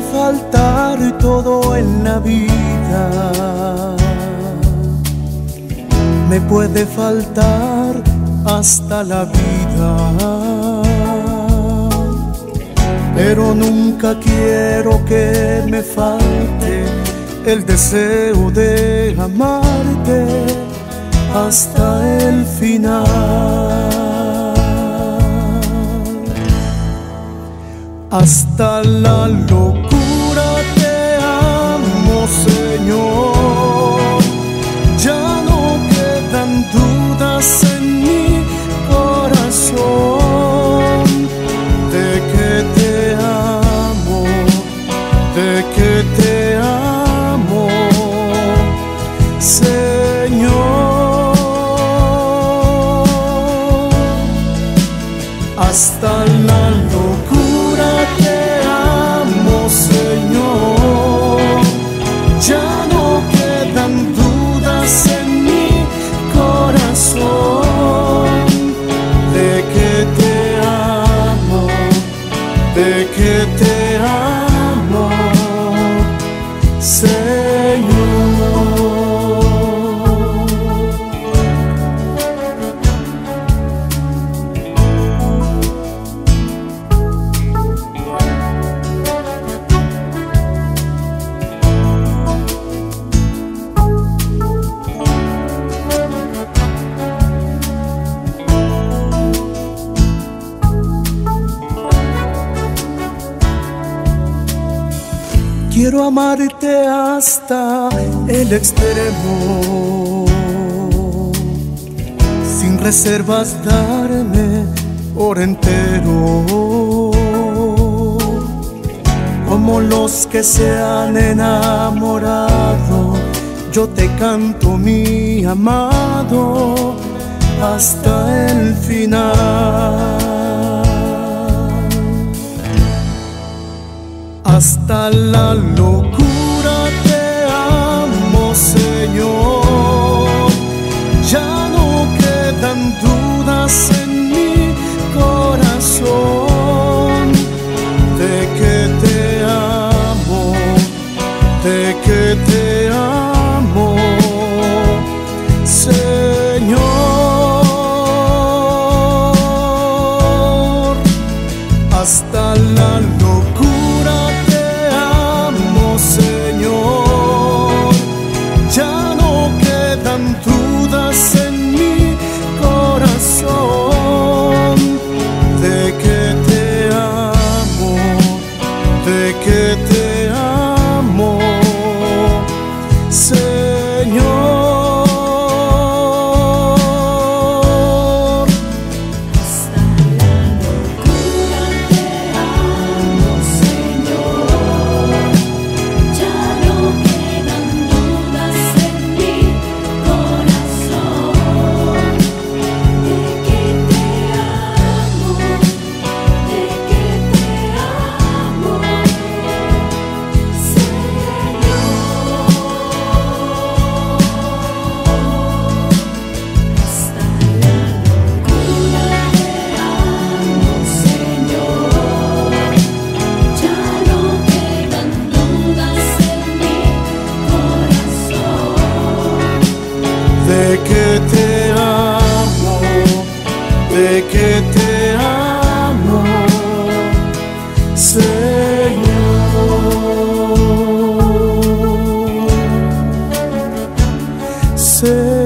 faltar todo en la vida. Me puede faltar hasta la vida. Pero nunca quiero que me falte el deseo de amarte hasta el final. Hasta la locura de que te amo, Señor. Hasta la locura te amo, Señor. Ya no quedan dudas en mi corazón de que te amo, de que te amo, Quiero amarte hasta el extremo, sin reservas darme por entero, como los que se han enamorado. Yo te canto mi amado hasta el final. Hasta la locura que te amo, Señor. Señor.